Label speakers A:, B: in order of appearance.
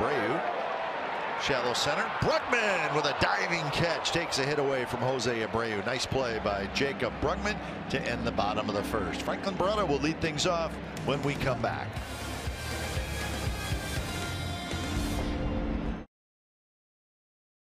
A: Abreu. Shallow center. Brugman with a diving catch takes a hit away from Jose Abreu. Nice play by Jaycob Brugman to end the bottom of the first. Franklin Barreto will lead things off when we come back.